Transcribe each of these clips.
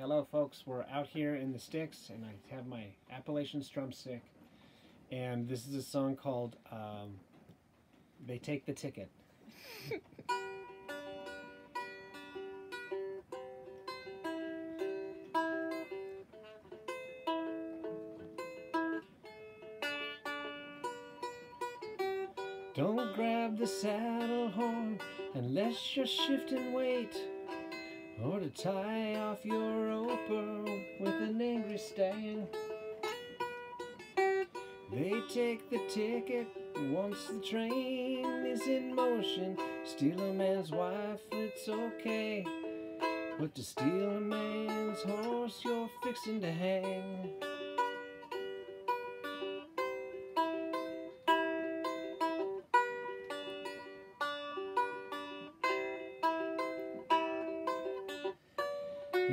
Hello, folks. We're out here in the sticks, and I have my Appalachian Strumstick. And this is a song called um, They Take the Ticket. Don't grab the saddle horn unless you're shifting weight or to tie off your roper with an angry stang. They take the ticket once the train is in motion. Steal a man's wife, it's okay. But to steal a man's horse, you're fixing to hang.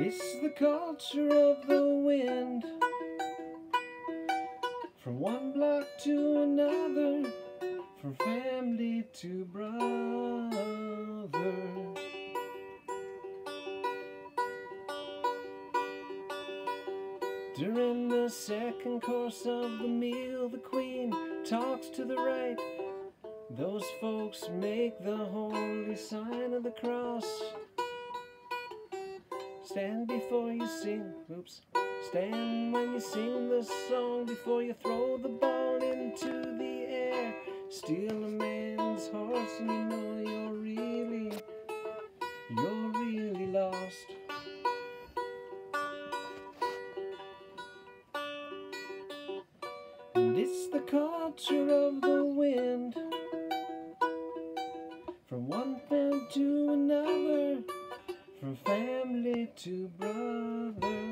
It's the culture of the wind. From one block to another From family to brother. During the second course of the meal The queen talks to the right. Those folks make the holy sign of the cross Stand before you sing, oops. Stand when you sing the song before you throw the ball into the air. Steal a man's horse and you know you're really, you're really lost. And it's the culture of the wind. From one band to another from family to brother.